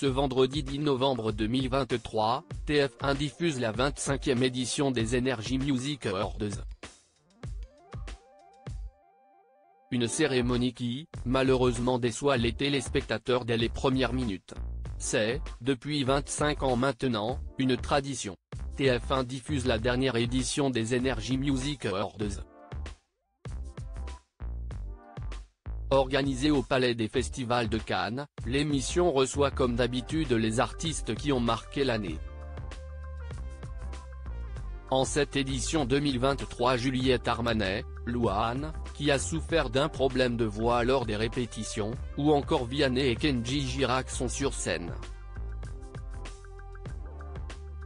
Ce vendredi 10 novembre 2023, TF1 diffuse la 25e édition des Energy Music Awards. Une cérémonie qui, malheureusement déçoit les téléspectateurs dès les premières minutes. C'est, depuis 25 ans maintenant, une tradition. TF1 diffuse la dernière édition des Energy Music Awards. Organisée au Palais des Festivals de Cannes, l'émission reçoit comme d'habitude les artistes qui ont marqué l'année. En cette édition 2023 Juliette Armanet, Louane, qui a souffert d'un problème de voix lors des répétitions, ou encore Vianney et Kenji Girac sont sur scène.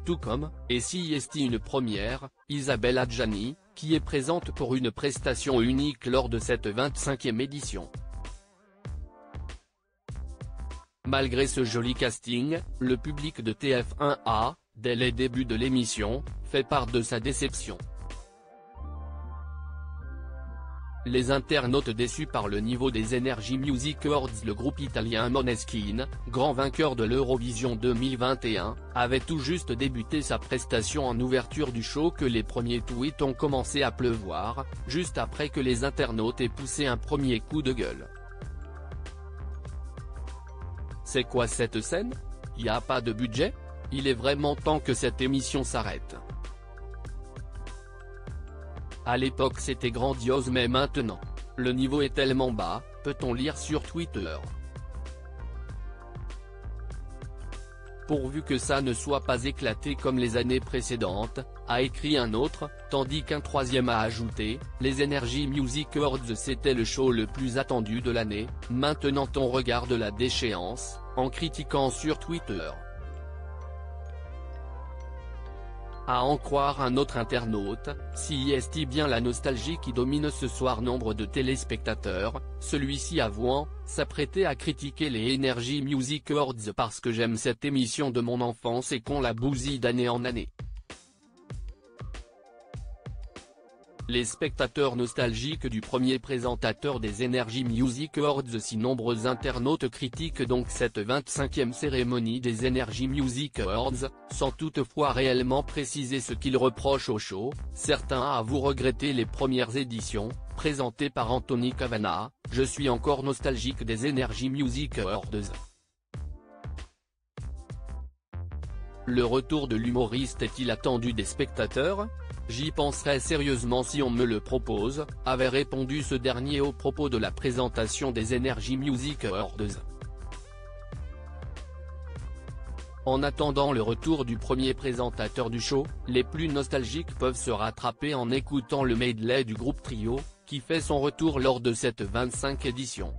Tout comme, et si est une première, Isabelle Adjani, qui est présente pour une prestation unique lors de cette 25e édition. Malgré ce joli casting, le public de TF1A, dès les débuts de l'émission, fait part de sa déception. Les internautes déçus par le niveau des Energy Music Awards Le groupe italien Moneskin, grand vainqueur de l'Eurovision 2021, avait tout juste débuté sa prestation en ouverture du show que les premiers tweets ont commencé à pleuvoir, juste après que les internautes aient poussé un premier coup de gueule. C'est quoi cette scène? Y a pas de budget? Il est vraiment temps que cette émission s'arrête. À l'époque c'était grandiose mais maintenant, le niveau est tellement bas, peut-on lire sur Twitter? Pourvu que ça ne soit pas éclaté comme les années précédentes, a écrit un autre, tandis qu'un troisième a ajouté, les Energy Music Awards c'était le show le plus attendu de l'année, maintenant on regarde la déchéance, en critiquant sur Twitter. À en croire un autre internaute, si est bien la nostalgie qui domine ce soir nombre de téléspectateurs, celui-ci avouant, s'apprêter à critiquer les Energy Music Awards parce que j'aime cette émission de mon enfance et qu'on la bousille d'année en année. Les spectateurs nostalgiques du premier présentateur des Energy Music Awards si nombreux internautes critiquent donc cette 25e cérémonie des Energy Music Awards, sans toutefois réellement préciser ce qu'ils reprochent au show, certains avouent regretter les premières éditions, présentées par Anthony Cavana, je suis encore nostalgique des Energy Music Awards. Le retour de l'humoriste est-il attendu des spectateurs? J'y penserai sérieusement si on me le propose, avait répondu ce dernier au propos de la présentation des Energy Music Awards. En attendant le retour du premier présentateur du show, les plus nostalgiques peuvent se rattraper en écoutant le medley du groupe Trio, qui fait son retour lors de cette 25 édition.